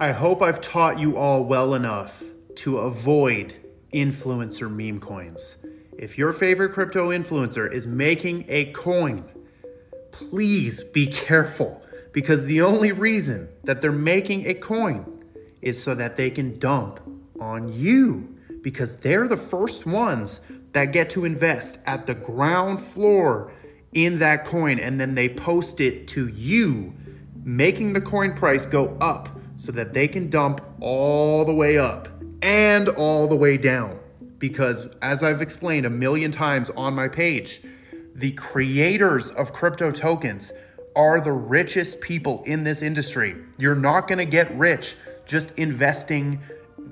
I hope I've taught you all well enough to avoid influencer meme coins. If your favorite crypto influencer is making a coin, please be careful because the only reason that they're making a coin is so that they can dump on you because they're the first ones that get to invest at the ground floor in that coin and then they post it to you, making the coin price go up so that they can dump all the way up and all the way down. Because as I've explained a million times on my page, the creators of crypto tokens are the richest people in this industry. You're not going to get rich just investing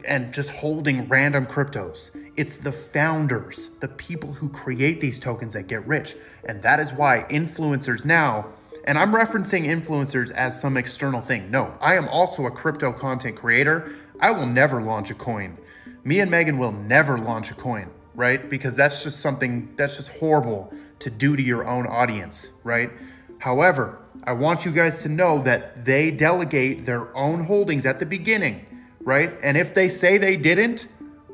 and just holding random cryptos. It's the founders, the people who create these tokens that get rich. And that is why influencers now and I'm referencing influencers as some external thing. No, I am also a crypto content creator. I will never launch a coin. Me and Megan will never launch a coin, right? Because that's just something that's just horrible to do to your own audience, right? However, I want you guys to know that they delegate their own holdings at the beginning, right? And if they say they didn't,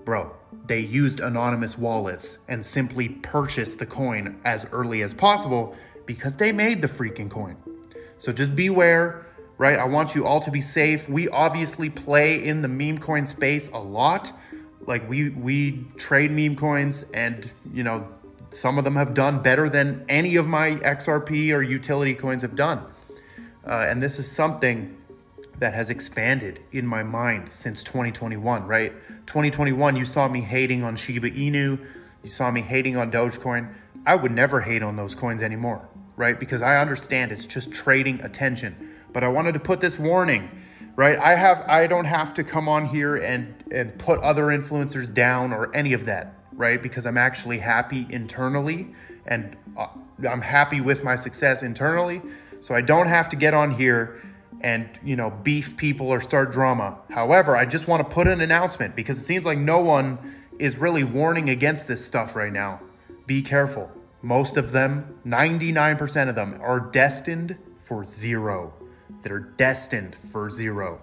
bro, they used anonymous wallets and simply purchased the coin as early as possible because they made the freaking coin. So just beware, right? I want you all to be safe. We obviously play in the meme coin space a lot. Like we we trade meme coins and, you know, some of them have done better than any of my XRP or utility coins have done. Uh, and this is something that has expanded in my mind since 2021, right? 2021, you saw me hating on Shiba Inu, you saw me hating on Dogecoin. I would never hate on those coins anymore right? Because I understand it's just trading attention. But I wanted to put this warning, right? I have I don't have to come on here and and put other influencers down or any of that, right? Because I'm actually happy internally and uh, I'm happy with my success internally. So I don't have to get on here and, you know, beef people or start drama. However, I just want to put an announcement because it seems like no one is really warning against this stuff right now. Be careful. Most of them, 99% of them, are destined for zero. They're destined for zero.